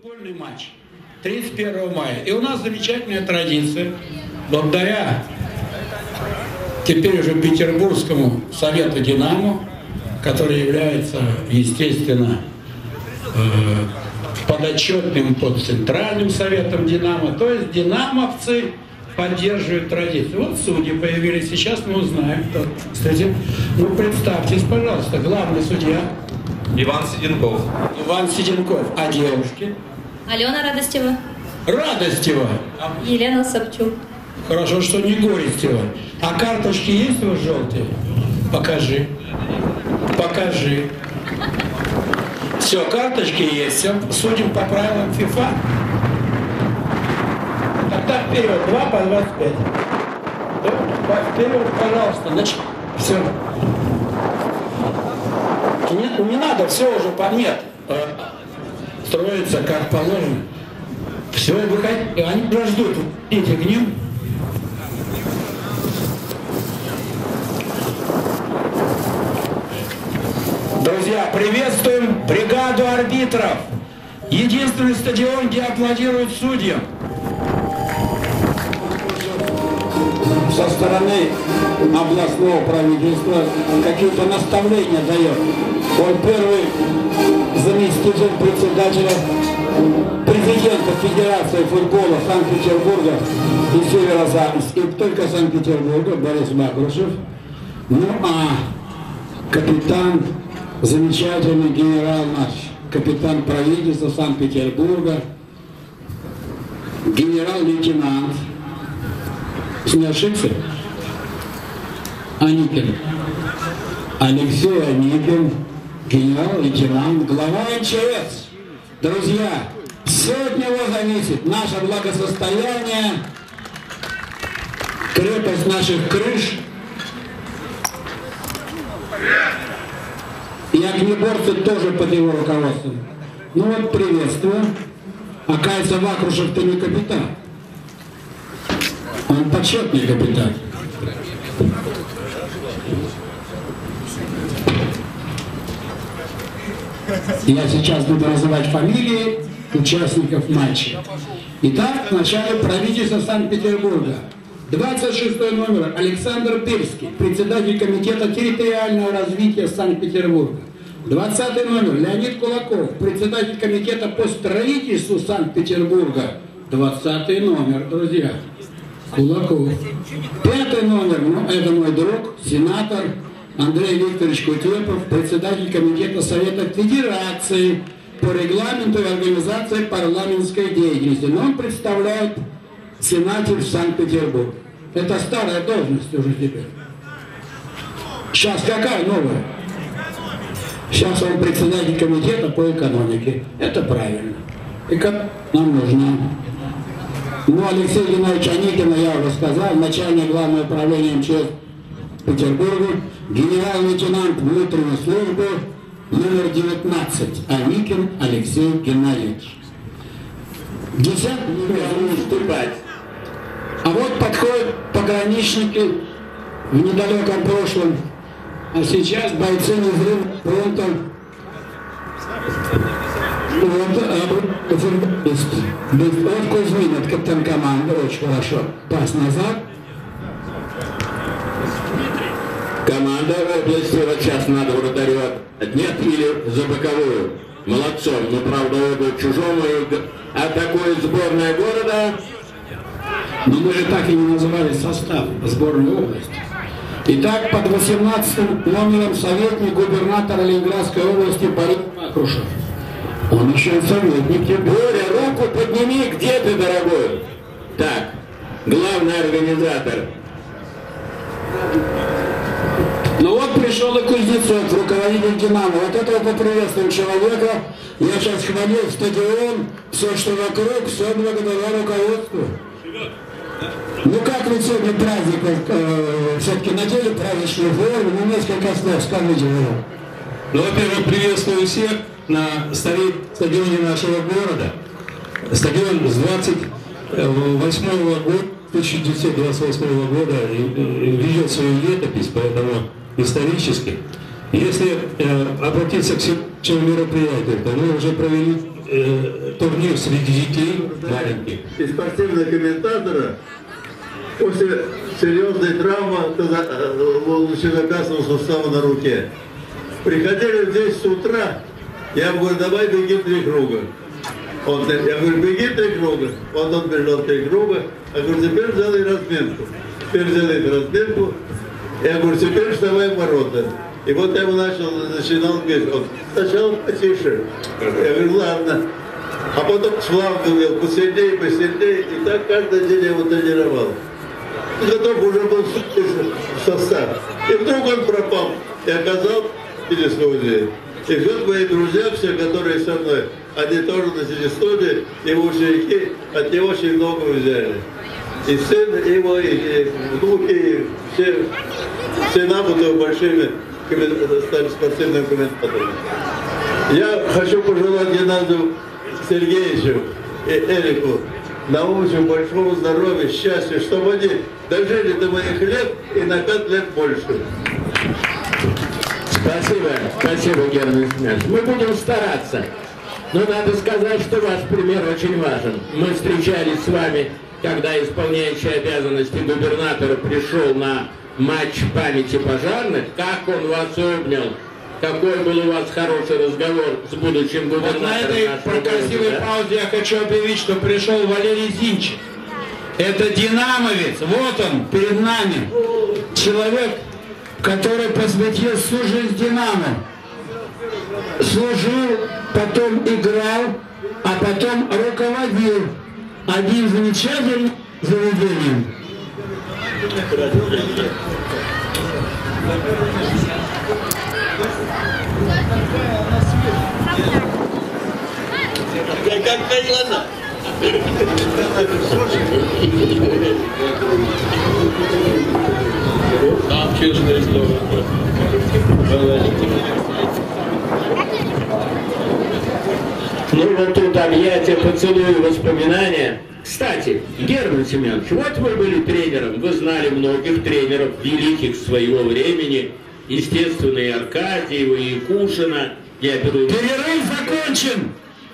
футбольный матч 31 мая. И у нас замечательная традиция, благодаря теперь уже Петербургскому совету «Динамо», который является, естественно, э, подотчетным под Центральным советом «Динамо». То есть «Динамовцы» поддерживают традицию. Вот судьи появились, сейчас мы узнаем, кто. Кстати, ну представьтесь, пожалуйста, главный судья. Иван Сиденков. Иван Сиденков. А девушки? Алена Радостева. Радостева. Елена Собчук. Хорошо, что не Горестева. А карточки есть у вас желтые? Покажи. Покажи. Все, карточки есть. Все, судим по правилам ФИФА. Тогда вперед. 2 по 25. Да, Вперед, пожалуйста. Значит, все. Не, не надо, все уже по нет. Э, Строится как положено. Все, выходи. Они уже ждут. Идите к ним. Друзья, приветствуем бригаду арбитров. Единственный стадион, где аплодируют судьям. со стороны областного правительства какие-то наставления дает. Он первый заместитель председателя президента Федерации футбола Санкт-Петербурга и Северо-Западска, и только Санкт-Петербурга, Борис Макрушев. Ну а капитан, замечательный генерал наш, капитан правительства Санкт-Петербурга, генерал-лейтенант не ошибся? Аникин. Алексей Аникин, генерал-лейтенант, глава МЧС. Друзья, все от него зависит. Наше благосостояние, крепость наших крыш. И огнеборцы тоже под его руководством. Ну вот, приветствую. Оказывается, Вакрушев-то не капитан. Он почетный капитан. Я сейчас буду называть фамилии участников матча. Итак, вначале правительство Санкт-Петербурга. 26 номер Александр Пирский, председатель комитета территориального развития Санкт-Петербурга. 20 номер Леонид Кулаков, председатель комитета по строительству Санкт-Петербурга. 20 номер, друзья. Кулаков. Пятый номер, ну, это мой друг, сенатор Андрей Викторович Кутепов, председатель комитета Совета Федерации по регламенту и организации парламентской деятельности. Но он представляет Сенате Санкт-Петербург. Это старая должность уже теперь. Сейчас какая новая? Сейчас он председатель комитета по экономике. Это правильно. И как нам нужно. Ну, Алексей Геннадьевич Аникина я уже сказал, начальник главного управления МЧС Петербурга, генерал-лейтенант внутренней службы номер 19, Аникин Алексей Геннадьевич. Десятый выступать. А вот подходят пограничники в недалеком прошлом, а сейчас бойцы незрим фронта. Вот Кузьмин, это капитан команды, очень хорошо. Пас назад. Области вот сейчас надо вратарю нет или за боковую. Молодцом, но правда оба чужому атакует сборная города. Но мы же так и не называли состав сборной области. Итак, под 18 номером советник губернатора Ленинградской области Борис Макрушев. Он еще и советник. Боря, руку подними, где ты, дорогой? Так, главный организатор. Ну вот пришел и Кузнецов, руководитель «Динамо». Вот этого поприветствуем человека. Я сейчас хвалил стадион, все, что вокруг, все благодаря руководству. Ну как вы сегодня праздник, э, все-таки надели праздничную форму, ну несколько слов скажите вы. Ну, во-первых, приветствую всех на стадионе нашего города. Стадион с 28 года, 1928 года ведет свою летопись, поэтому исторически. Если э, обратиться к сегодняшнему мероприятию, то мы уже провели э, турнир среди детей маленьких. и спортивного комментатора после серьезной травмы э, лучезапястного сустава на руке. Приходили здесь с утра, я говорю, давай беги три круга. Он, я говорю, беги три круга. Вот он бежал три круга. Я говорю, теперь сделай разминку. Теперь сделай разминку. Я говорю, теперь вставай в ворота. И вот я ему начал, начинал бегать. Он сначала потише. Я говорю, ладно. А потом шланг вел посильнее, посильнее. И так каждый день я его тренировал. И готов уже был состав. И вдруг он пропал. И оказал телестудии. И вот мои друзья, все, которые со мной, они тоже на телестудии, его ученики от него очень много взяли. И сын его, и, и внуки, и все, все набутые большими стали спортивными комментаторами. Я хочу пожелать Геннадию Сергеевичу и Эрику научу большого здоровья, счастья, чтобы они дожили до моих лет и на пять лет больше. Спасибо, спасибо, Герман Семенович. Мы будем стараться. Но надо сказать, что ваш пример очень важен. Мы встречались с вами, когда исполняющий обязанности губернатора пришел на матч памяти пожарных. Как он вас обнял, какой был у вас хороший разговор с будущим Вот на губернатором этой красивой да? паузе я хочу объявить, что пришел Валерий Зинчик. Это динамовец, вот он перед нами. Человек, который посвятил всю жизнь Динамо. Служил, потом играл, а потом руководил одним замечательным заведением. Как глаза. Там честная история. Ну вот тут объятия, поцелуи, воспоминания. Кстати, Герман Семенович, вот вы были тренером, вы знали многих тренеров, великих своего времени, естественно, и Аркадьева, и Кушина. Я беру... Перерыв закончен.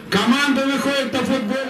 Команда выходит на футбольное